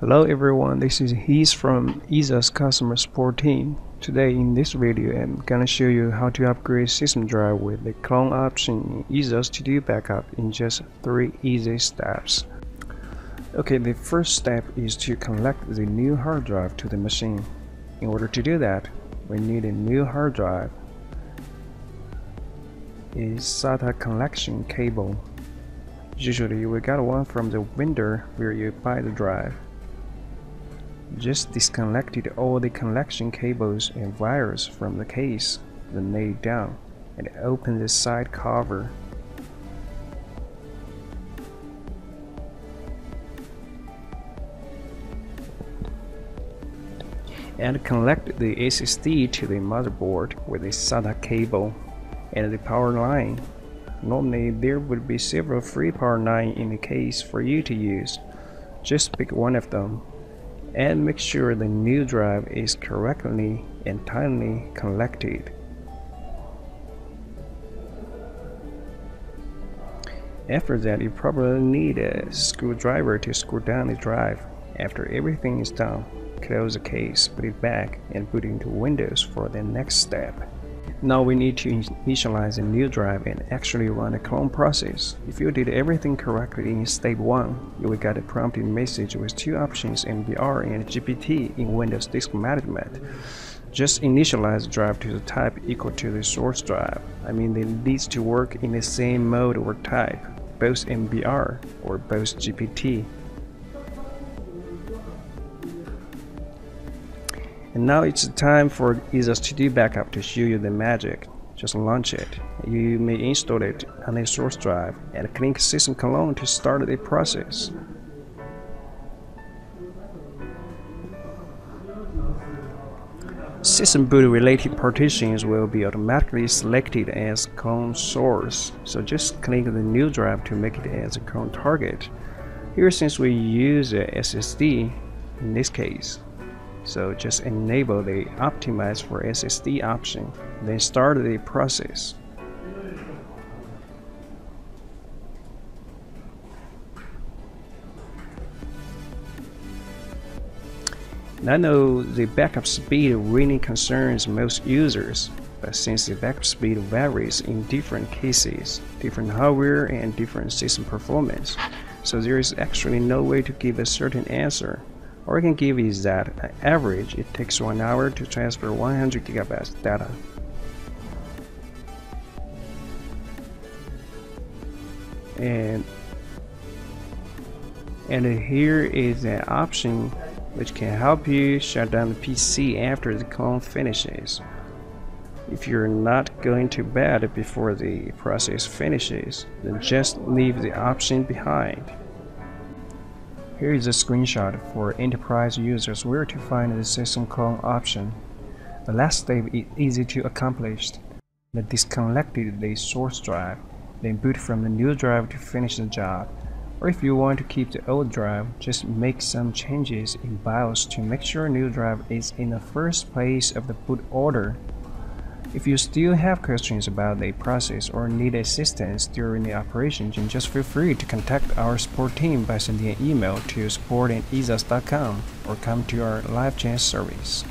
Hello everyone, this is Heath from EaseUS customer support team. Today in this video I'm gonna show you how to upgrade system drive with the clone option in EaseUS Todo Backup in just 3 easy steps. Okay, the first step is to connect the new hard drive to the machine. In order to do that, we need a new hard drive, a SATA connection cable. Usually we got one from the vendor where you buy the drive. Just disconnected all the connection cables and wires from the case, then lay down and open the side cover. And connect the SSD to the motherboard with a SATA cable and the power line. Normally there would be several free power line in the case for you to use. Just pick one of them and make sure the new drive is correctly and tightly connected. After that, you probably need a screwdriver to screw down the drive. After everything is done, close the case, put it back, and put it into Windows for the next step. Now we need to initialize a new drive and actually run a clone process. If you did everything correctly in step 1, you will get a prompted message with two options MBR and GPT in Windows Disk Management. Just initialize the drive to the type equal to the source drive. I mean they need to work in the same mode or type, both MBR or both GPT. And now it's time for do backup to show you the magic. Just launch it. You may install it on a source drive and click System Clone to start the process. System boot related partitions will be automatically selected as clone source, so just click the new drive to make it as a clone target. Here since we use a SSD in this case, so just enable the optimize for SSD option, then start the process. I know the backup speed really concerns most users, but since the backup speed varies in different cases, different hardware and different system performance, so there is actually no way to give a certain answer or I can give is that on average it takes one hour to transfer 100 gigabytes data. And and here is an option which can help you shut down the PC after the clone finishes. If you're not going to bed before the process finishes, then just leave the option behind. Here is a screenshot for enterprise users where to find the system clone option. The last step is easy to accomplish. The disconnected the source drive, then boot from the new drive to finish the job. Or if you want to keep the old drive, just make some changes in BIOS to make sure new drive is in the first place of the boot order if you still have questions about the process or need assistance during the operation, then just feel free to contact our support team by sending an email to support@easeus.com or come to our live chat service.